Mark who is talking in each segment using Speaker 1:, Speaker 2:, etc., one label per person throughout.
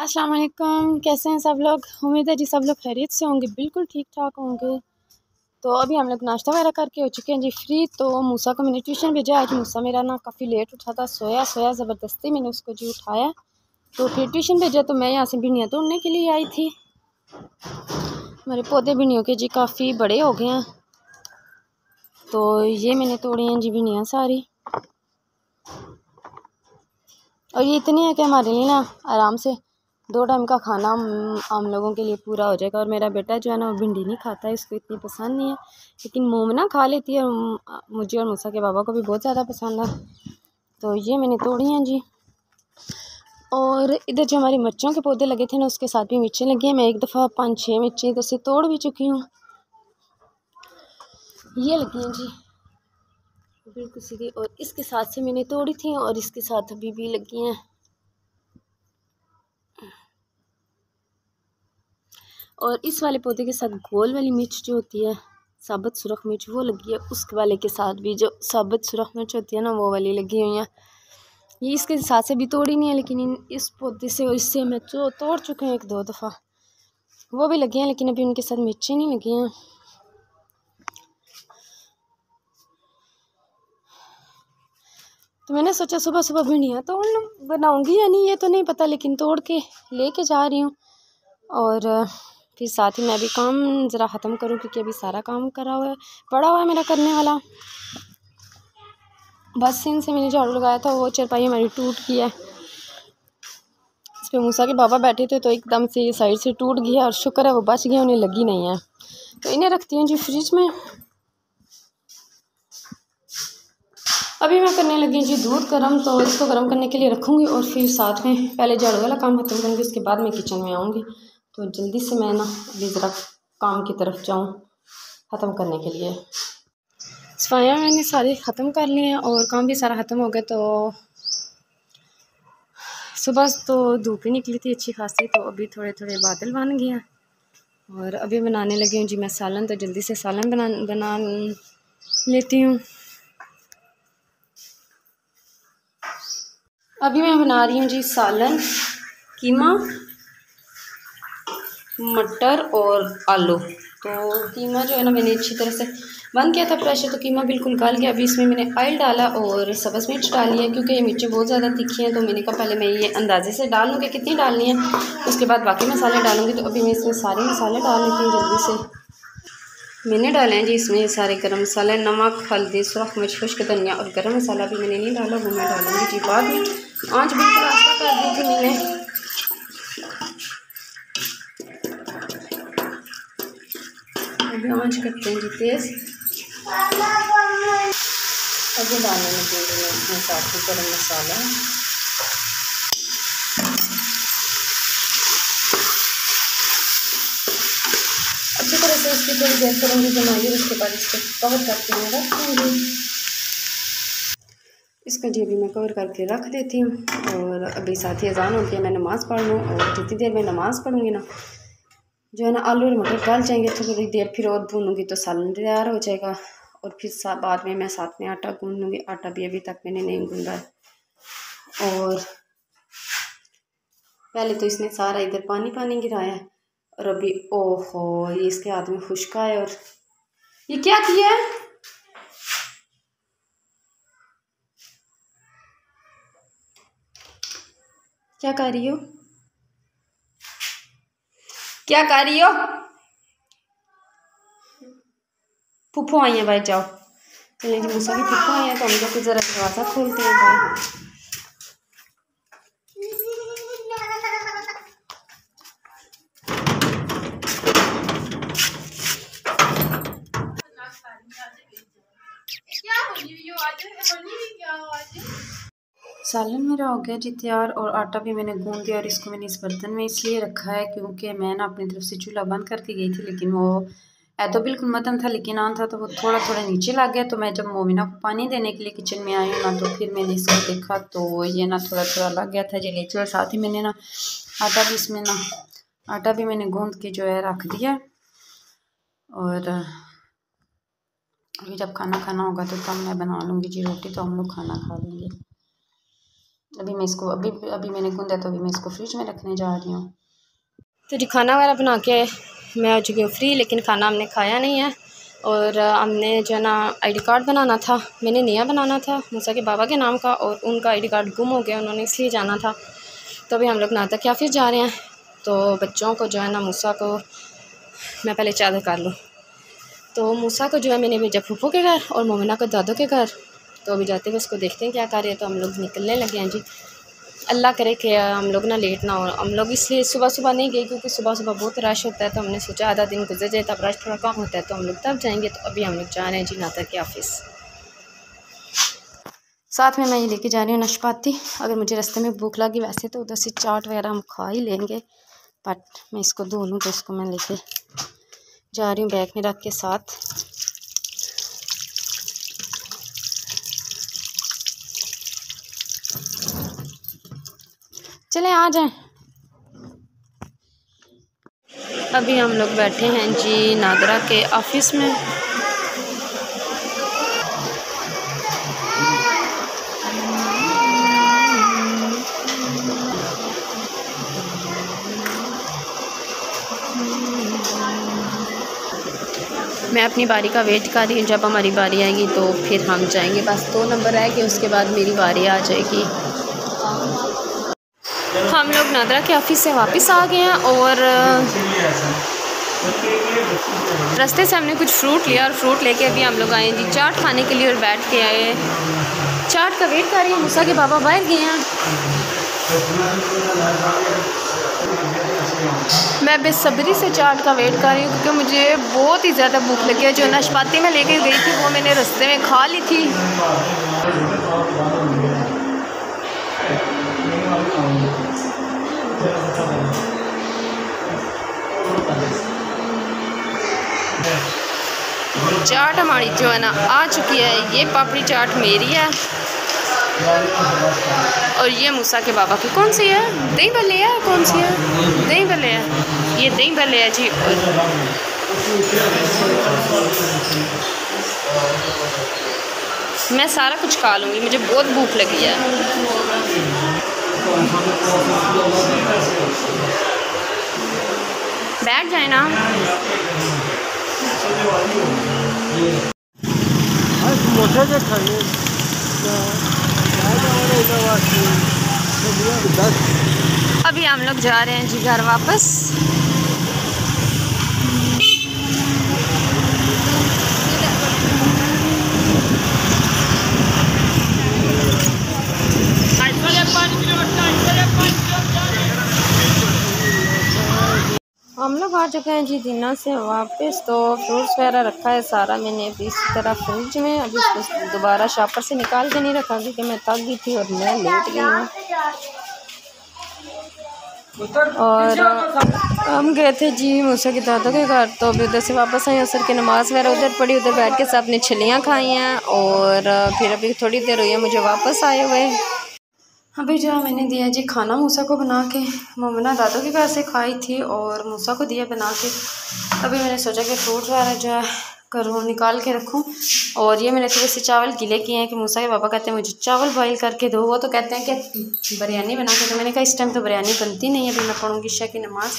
Speaker 1: अस्सलाम वालेकुम। कैसे हैं सब लोग? उम्मीद है जी सब लोग खैरियत से होंगे, बिल्कुल ठीक ठाक होंगे। तो अभी हम लोग नाश्ता वगैरह करके हो चुके हैं जी फ्री तो मूसा को मैंने ट्यूशन भेजा, आज मूसा मेरा ना काफ़ी लेट उठा था, सोया सोया, ज़बरदस्ती मैंने उसको जी उठाया। तो फिर ट्यूशन भेजा तो मैं यहाँ से भिंडियाँ तोड़ने के लिए आई थी। मेरे पौधे भिंडियों के जी काफ़ी बड़े हो गए हैं। तो ये मैंने तोड़ी हैं जी भिंडियाँ सारी। और ये इतनी है कि हमारे लिए ना आराम से दो टाइम का खाना हम लोगों के लिए पूरा हो जाएगा और मेरा बेटा जो है ना वो भिंडी नहीं खाता है, इसको इतनी पसंद नहीं है। लेकिन मोमना खा लेती है मुझे और मूसा के बाबा को भी बहुत ज़्यादा पसंद है। तो ये मैंने तोड़ी हैं जी। और इधर जो हमारी मिर्चों के पौधे लगे थे ना, उसके साथ भी मिर्चें लगी हैं। मैं एक दफ़ा पाँच छः मिर्चें इधर से तोड़ भी चुकी हूँ। ये लगी हैं जी। बिल्कुल सीधी और इसके साथ से मैंने तोड़ी थी और इसके साथ अभी भी लगी हैं। और इस वाले पौधे के साथ गोल वाली मिर्च जो होती है, साबुत सुरख मिर्च, वो लगी है उस वाले के साथ भी जो साबुत सुरख मिर्च होती है ना, वो वाली लगी हुई है। ये इसके साथ से भी तोड़ी नहीं है, लेकिन इस पौधे से और इससे मैं तो तोड़ चुके हैं एक दो दफ़ा। वो भी लगी हैं, लेकिन अभी उनके साथ मिर्चें नहीं लगी हैं। तो मैंने सोचा सुबह सुबह भिंडियाँ तो बनाऊँगी या नहीं, ये तो नहीं पता, लेकिन तोड़ के लेके जा रही हूँ। और फिर साथ ही मैं भी काम ज़रा ख़त्म करूँ क्योंकि अभी सारा काम करा हुआ है, पड़ा हुआ है मेरा करने वाला। बस से मैंने झाड़ू लगाया था वो चरपाई हमारी टूट गई है। इस पर मूसा के बाबा बैठे थे तो एकदम से ये साइड से टूट गया और शुक्र है वो बच गया उन्हें लगी नहीं है। तो इन्हें रखती हूँ जी फ्रिज में। अभी मैं करने लगी जी दूध गर्म तो इसको गर्म करने के लिए रखूँगी और फिर साथ में पहले झाड़ू वाला काम खत्म करूँगी, उसके बाद मैं किचन में आऊँगी। तो जल्दी से मैं ना अभी ज़रा काम की तरफ़ जाऊँ ख़त्म करने के लिए। सफाइयाँ मैंने सारी ख़त्म कर ली हैं और काम भी सारा ख़त्म हो गया तो सुबह तो धूप ही निकली थी अच्छी खासी तो अभी थोड़े थोड़े बादल बन गए हैं। और अभी बनाने लगी हूँ जी मैं सालन तो जल्दी से सालन बना बना लेती हूँ। अभी मैं बना रही हूँ जी सालन कीमा। मटर और आलू। तो कीमा जो है ना, मैंने अच्छी तरह से बंद किया था प्रेशर तो कीमा बिल्कुल गल गया। अभी इसमें मैंने ऑयल डाला और सब्ज़ मिर्च डाली है, क्योंकि ये मिर्चें बहुत ज़्यादा तीखी हैं तो मैंने कहा पहले मैं ये अंदाजे से डाल लूँगी कितनी डालनी है। उसके बाद बाकी मसाले डालूँगी तो अभी मैं इसमें सारे मसाले डाल लेती हूँ जल्दी से। मैंने डाले हैं जी इसमें सारे गर्म मसाले, नमक, हल्दी, सुरख मिर्च, खुश्क धनिया और गर्म मसाला भी मैंने नहीं डाला, वो मैं डालूँगी जी बाद में। आँच बिल्कुल आस्ता कर दी थी मैंने। अभी आँच करते हैं जी तेज़। अभी डालने लगे मैं इसमें साथ ही गर्म मसाला। अच्छी तरह से इसकी थोड़ी देर करूँगी बनाइए उसके बाद इसको कवर करके मैं रख दूँगी इसका जी अभी मैं कवर करके रख देती हूँ और अभी साथ ही अजान होती है मैं नमाज़ पढ़ लूँ और जितनी देर मैं नमाज़ पढ़ूँगी ना जो है ना, आलू और मटर डाल जाएँगे थोड़ी देर फिर और भूनूँगी तो सालन तैयार हो जाएगा। और फिर बाद में मैं साथ में आटा गूंद लूँगी। आटा भी अभी तक मैंने नहीं गूंदा है। और पहले तो इसने सारा इधर पानी पानी गिराया है। और अभी, ओहो, ये इसके हाथ में खुशका है और ये क्या किया है? क्या कर रही हो? क्या कर रही हो? फूफो आई है भाई, जाओ। चलिए जी मूसा की फूफो आई है तो हम लोग ज़रा दरवाज़ा खोलते हैं भाई। सालन मेरा हो गया जी तैयार और आटा भी मैंने गूंद दिया और इसको मैंने इस बर्तन में इसलिए रखा है क्योंकि मैं ना अपनी तरफ़ से चूल्हा बंद करके गई थी, लेकिन वो है तो बिल्कुल मतन था, लेकिन आन था तो वो थोड़ा थोड़ा नीचे लग गया। तो मैं जब मोमिना को पानी देने के लिए किचन में आई ना तो फिर मैंने इसको देखा तो ये ना थोड़ा थोड़ा लग गया था जलेचे और साथ ही मैंने ना आटा भी इसमें ना, आटा भी मैंने गूंद के जो है रख दिया। और अभी जब खाना खाना होगा तो तब मैं बना लूँगी जी रोटी तो हम लोग खाना खा लेंगे। अभी मैं इसको, अभी अभी मैंने गूंदा तो अभी मैं इसको फ्रिज में रखने जा रही हूँ। तो जी, खाना वगैरह बना के मैं आ चुकी हूँ फ्री लेकिन खाना हमने खाया नहीं है। और हमने जो है ना आईडी कार्ड बनाना था। मैंने नया बनाना था, मूसा के बाबा के नाम का, और उनका आईडी कार्ड गुम हो गया, उन्होंने इसलिए जाना था। तो अभी हम लोग नाता क्या फिर जा रहे हैं? तो बच्चों को जो है ना, मूसा को मैं पहले चादर कर लूँ। तो मूसा को जो है, मैंने भेजा फूफू के घर और मोमिना को दादों के घर। तो अभी जाते हुए उसको देखते हैं क्या कर रहे हैं तो हम लोग निकलने लगे हैं जी। अल्लाह करे कि हम लोग ना लेट ना हो। हम लोग इसलिए सुबह सुबह नहीं गए क्योंकि सुबह सुबह बहुत रश होता है तो हमने सोचा आधा दिन गुजर जाए, तब रश थोड़ा कम होता है तो हम लोग तब जाएँगे। तो अभी हम लोग जा रहे हैं जी नाता के ऑफ़िस साथ में मैं ये लेके जा रही हूँ नशपाती। अगर मुझे रास्ते में भूख लगी वैसे तो उधर से चाट वगैरह हम खा ही लेंगे। बट मैं इसको धो लूँ तो इसको मैं लेके जा रही हूँ बैग में रख के साथ। चले, आ जाए। अभी हम लोग बैठे हैं जी नादरा के ऑफ़िस में। मैं अपनी बारी का वेट कर रही हूँ, जब हमारी बारी आएगी तो फिर हम जाएँगे। बस दो नंबर आएगी, उसके बाद मेरी बारी आ जाएगी। नादरा के ऑफ़िस से वापस आ गए हैं और रास्ते से हमने कुछ फ्रूट लिया और फ्रूट लेके अभी हम लोग आए जी। चाट खाने के लिए और बैठ के आए चाट का वेट कर रही हैं, मूसा के बाबा बाहर गए हैं। मैं बेसब्री से चाट का वेट कर रही हूँ क्योंकि मुझे बहुत ही ज़्यादा भूख लगी है। जो नाशपाती में लेके गई थी, वो मैंने रास्ते में खा ली थी। चाट हमारी जो है ना आ चुकी है। ये पापड़ी चाट मेरी है। और ये मूसा के बाबा की कौन सी है? दही भले है कौन सी है? दही भले है। ये दही भले है जी। मैं सारा कुछ खा लूँगी। मुझे बहुत भूख लगी है। बैठ जाए ना। अभी हम लोग जा रहे हैं जी घर वापस हम लोग आ चुके हैं जी दिना से वापस तो फ्रूट्स वगैरह रखा है सारा मैंने अभी इस तरह फ्रिज में, अभी उसको दोबारा शॉपर से निकाल के नहीं रखा क्योंकि मैं थक गई थी और मैं लेट गई हूँ। और, हम गए थे जी मूसा के दादा के घर तो अभी उधर से वापस आए असर की नमाज़ वगैरह उधर पड़ी उधर बैठ के सबने छलियाँ खाई हैं और फिर अभी थोड़ी देर हुई है, मुझे वापस आए हुए। अभी जो मैंने दिया जी खाना, मूसा को बना के मोमना दादू के घर से खाई थी और मूसा को दिया बना के। अभी मैंने सोचा कि फ्रूट वगैरह जो है, करूँ, निकाल के रखूँ। और ये मैंने थोड़े से चावल गीले किए हैं कि मूसा के पापा कहते हैं, मुझे चावल बॉईल करके दो। वो तो कहते हैं कि बिरयानी बना के तो मैंने कहा, इस टाइम तो बिरयानी बनती नहीं है, अभी मैं पढ़ूँगी शाह की नमाज़।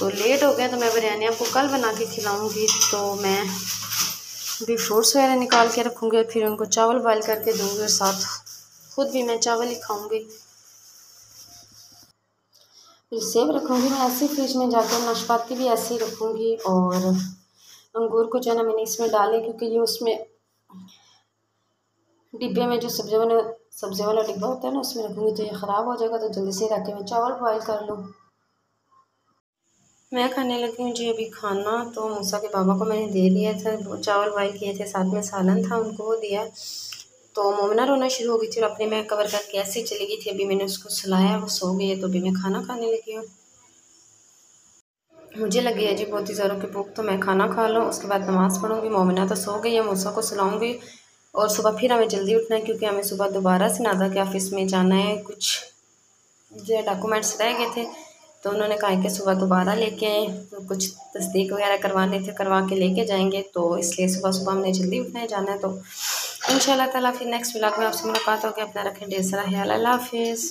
Speaker 1: तो लेट हो गया तो मैं बिरयानी आपको कल बना के खिलाऊँगी। तो मैं अभी फ्रूट्स वगैरह निकाल के रखूँगी और फिर उनको चावल बॉयल करके दूँगी और साथ खुद भी मैं चावल ही खाऊँगी। फिर सेब रखूँगी मैं ऐसे फ्रिज में जाकर नाशपाती भी ऐसे ही रखूँगी और अंगूर को जो है ना मैंने इसमें डाले क्योंकि ये उसमें डिब्बे में जो सब्ज़ी वाला सब्ज़ी वाला डिब्बा होता है ना उसमें रखूँगी तो ये ख़राब हो जाएगा तो जल्दी से रख के मैं चावल बॉयल कर लूँ। मैं खाने लगी हूँ जी अभी खाना तो मूसा के बाबा को मैंने दे दिया था चावल बॉयल किए थे, साथ में सालन था, उनको वो दिया। तो मोमना रोना शुरू हो गई थी और अपने मैं कवर करके ऐसे चली गई थी। अभी मैंने उसको सुलाया, वो सो गई है तो अभी मैं खाना खाने लगी हूँ। मुझे लगी है जी बहुत ही ज़रूर की भूख तो मैं खाना खा लूँ, उसके बाद नमाज़ पढ़ूँगी। मोमिना तो सो गई है मूसा को सुलाऊँगी और सुबह फिर हमें जल्दी उठना है, क्योंकि हमें सुबह दोबारा से नादा के ऑफ़िस में जाना है। कुछ जो डॉक्यूमेंट्स रह गए थे तो उन्होंने कहा कि सुबह दोबारा लेके आए तो कुछ तस्दीक वगैरह करवाने थे, करवा के लेके जाएँगे तो इसलिए सुबह सुबह हमने जल्दी उठने जाना है। तो इन ताला फिर नेक्स्ट ब्लॉग में आपसे मुलाकात होगी। अपना रखें, ढेर सारा ख्याल, अल्लाह हाफिज़।